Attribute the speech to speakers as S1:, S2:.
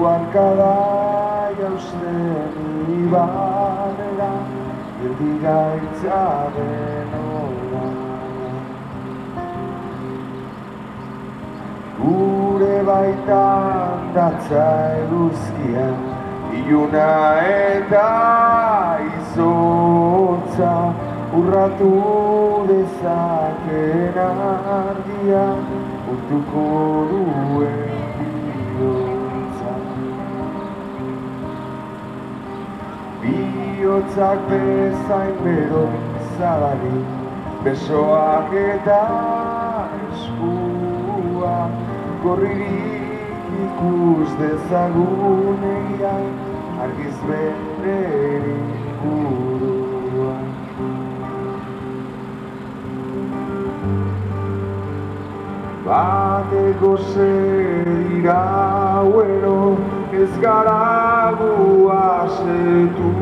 S1: Uarkada jausten ibarrera Erdi gaitza denora. Gure baitan datza eguzkia Iluna eta izotza Urratu dezaken argia Urtuko Bihotzak bezain bero zabali Besoak eta eskua Gorririk ikus dezagun egian Argiz bererik burua. Bateko zer dira, bueno, ez gara santo.